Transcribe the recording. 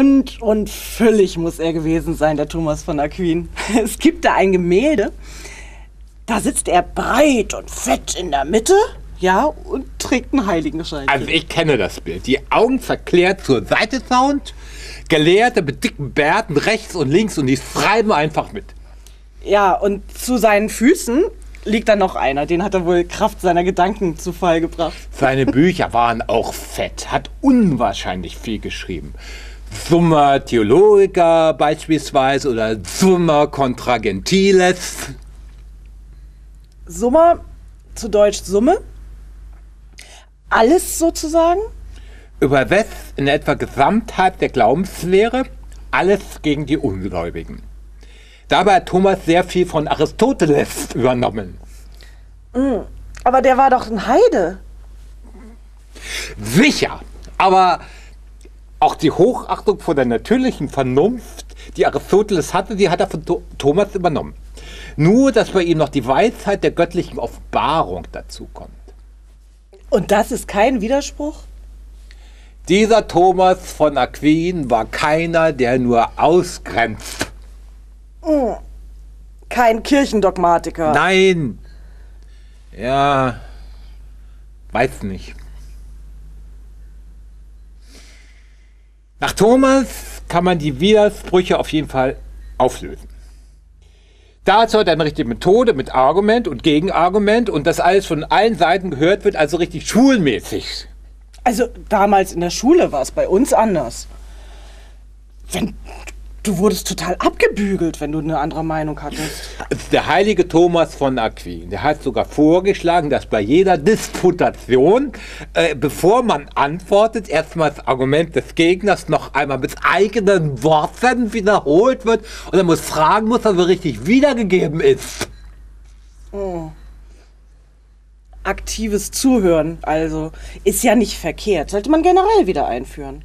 Rund und füllig muss er gewesen sein, der Thomas von Aquin. Es gibt da ein Gemälde, da sitzt er breit und fett in der Mitte, ja, und trägt einen Heiligenschein. Also ich kenne das Bild. Die Augen verklärt zur Seite sound, Gelehrte mit dicken Bärten rechts und links und die schreiben einfach mit. Ja, und zu seinen Füßen liegt da noch einer. Den hat er wohl Kraft seiner Gedanken zu Fall gebracht. Seine Bücher waren auch fett, hat unwahrscheinlich viel geschrieben. Summa Theologica beispielsweise oder Summa Contra Gentiles. Summa, zu Deutsch Summe. Alles sozusagen. Übersetzt in etwa Gesamtheit der Glaubenslehre, alles gegen die Ungläubigen. Dabei hat Thomas sehr viel von Aristoteles übernommen. Aber der war doch ein Heide. Sicher, aber auch die Hochachtung vor der natürlichen Vernunft, die Aristoteles hatte, die hat er von Tho- Thomas übernommen. Nur, dass bei ihm noch die Weisheit der göttlichen Offenbarung dazukommt. Und das ist kein Widerspruch? Dieser Thomas von Aquin war keiner, der nur ausgrenzt. Kein Kirchendogmatiker. Nein. Ja, weiß nicht. Nach Thomas kann man die Widersprüche auf jeden Fall auflösen. Dazu hat er eine richtige Methode mit Argument und Gegenargument und das alles von allen Seiten gehört wird, also richtig schulmäßig. Also damals in der Schule war es bei uns anders. Wenn, du wurdest total abgebügelt, wenn du eine andere Meinung hattest. Der heilige Thomas von Aquin, der hat sogar vorgeschlagen, dass bei jeder Disputation, äh, bevor man antwortet, erstmal das Argument des Gegners noch einmal mit eigenen Worten wiederholt wird und er muss fragen muss, ob er richtig wiedergegeben ist. Aktives Zuhören, also, ist ja nicht verkehrt. Sollte man generell wieder einführen.